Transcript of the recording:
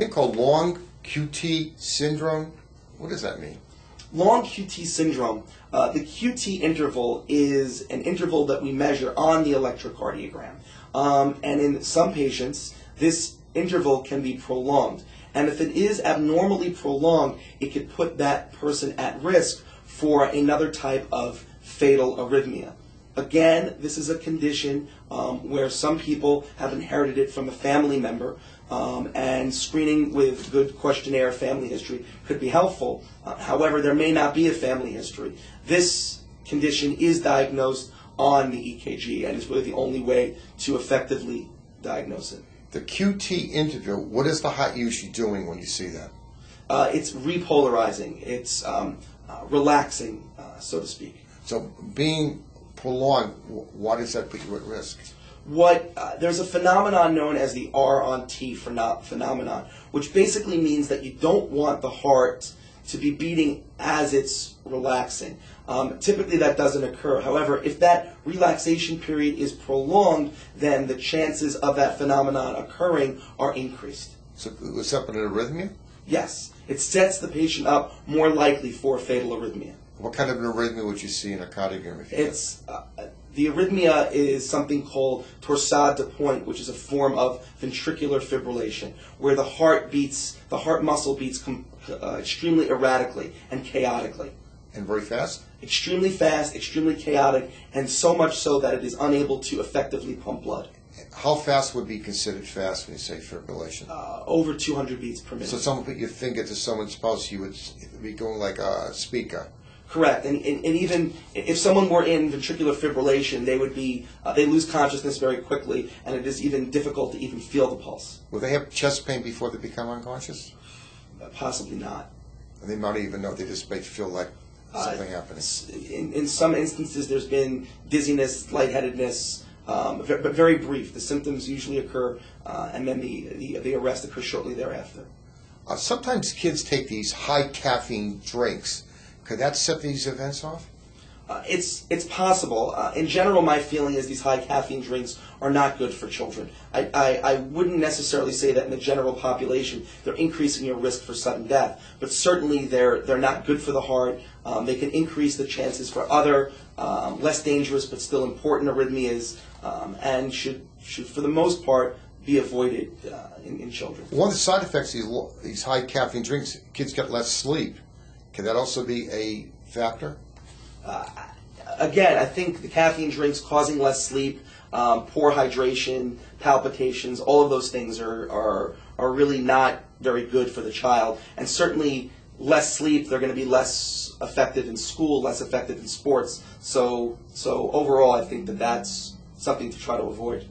thing called long QT syndrome. What does that mean? Long QT syndrome, uh, the QT interval is an interval that we measure on the electrocardiogram. Um, and in some patients, this interval can be prolonged. And if it is abnormally prolonged, it could put that person at risk for another type of fatal arrhythmia. Again, this is a condition um, where some people have inherited it from a family member, um, and screening with good questionnaire family history could be helpful. Uh, however, there may not be a family history. This condition is diagnosed on the EKG and is really the only way to effectively diagnose it. The QT interval, what is the heart usually doing when you see that? Uh, it's repolarizing, it's um, uh, relaxing, uh, so to speak. So being prolonged, wh- why does that put you at risk? what uh, there's a phenomenon known as the R on T pheno- phenomenon, which basically means that you don't want the heart to be beating as it's relaxing. Um, typically, that doesn't occur. However, if that relaxation period is prolonged, then the chances of that phenomenon occurring are increased. So what's an arrhythmia? Yes, it sets the patient up more likely for fatal arrhythmia. What kind of an arrhythmia would you see in a cardiogram? If you It's uh, the arrhythmia is something called torsades de pointes, which is a form of ventricular fibrillation, where the heart beats, the heart muscle beats com- uh, extremely erratically and chaotically, and very fast? extremely fast, extremely chaotic, and so much so that it is unable to effectively pump blood. How fast would be considered fast when you say fibrillation? Uh, over 200 beats per minute. So someone put your finger to someone's pulse, you would be going like a speaker. Correct, and, and, and even if someone were in ventricular fibrillation, they would be uh, they lose consciousness very quickly, and it is even difficult to even feel the pulse. Will they have chest pain before they become unconscious? Uh, possibly not. And they might even know they just may feel like something happening. In, in some instances, there's been dizziness, lightheadedness, um, but very brief. The symptoms usually occur, uh, and then the, the, the arrest occurs shortly thereafter. Uh, sometimes kids take these high caffeine drinks. Could that set these events off? Uh, it's it's possible. Uh, in general, my feeling is these high caffeine drinks are not good for children. I, I, I wouldn't necessarily say that in the general population they're increasing your risk for sudden death, but certainly they're they're not good for the heart. Um, they can increase the chances for other um, less dangerous but still important arrhythmias, um, and should should for the most part be avoided uh, in, in children. One of the side effects of these, these high caffeine drinks, kids get less sleep. Could that also be a factor? again, I think the caffeine drinks causing less sleep, um, poor hydration, palpitations, all of those things are, are, are really not very good for the child. And certainly, less sleep, they're going to be less effective in school, less effective in sports. So, so overall, I think that that's something to try to avoid.